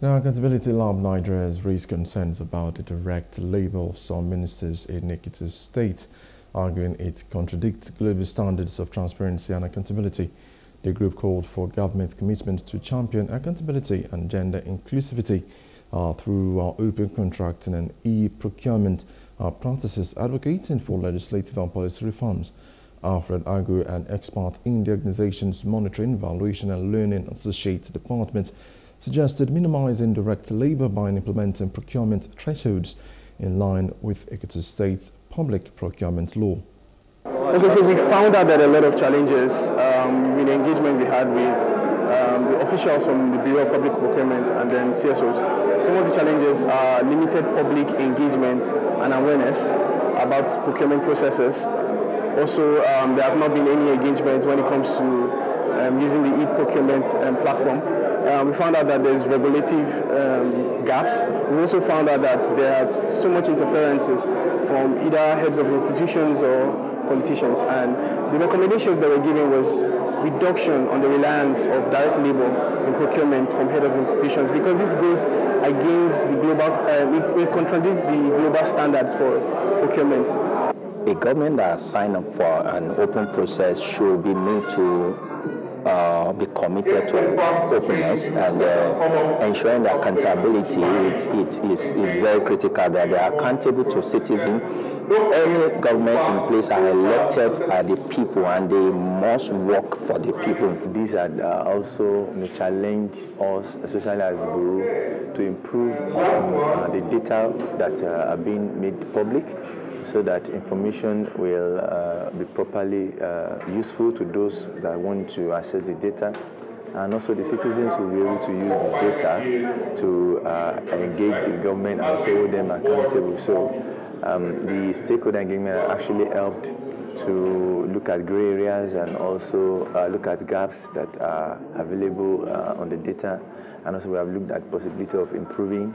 Now, Accountability Lab Nigeria has raised concerns about the direct labor of some ministers in Ekiti State, arguing it contradicts global standards of transparency and accountability. The group called for government commitment to champion accountability and gender inclusivity uh, through uh, open contracting and e-procurement uh, practices, advocating for legislative and policy reforms. Alfred Agu, an expert in the organization's monitoring, evaluation and learning associate department, suggested minimizing direct labor by implementing procurement thresholds in line with Ekiti State's public procurement law. Okay, so we found out that a lot of challenges um, in the engagement we had with um, the officials from the Bureau of Public Procurement and then CSOs. Some of the challenges are limited public engagement and awareness about procurement processes. Also, um, there have not been any engagement when it comes to um, using the e-procurement um, platform. Um, we found out that there's regulative um, gaps. We also found out that there are so much interferences from either heads of institutions or politicians. And the recommendations that were given was reduction on the reliance of direct labor in procurement from head of institutions because this goes against the global, um, it, it contradicts the global standards for procurement. A government that signed up for an open process should be made to uh, be committed to openness and uh, ensuring that accountability is, is, is, very critical, that they are accountable to citizens. Any government in place are elected by the people and they must work for the people. These are uh, also know, challenge us, especially as Bureau, to improve on the data that are being made public so that information will uh, be properly uh, useful to those that want to access the data and also the citizens will be able to use the data to uh, engage the government and also hold them accountable. So um, the stakeholder engagement actually helped to look at gray areas and also uh, look at gaps that are available uh, on the data. And also we have looked at possibility of improving.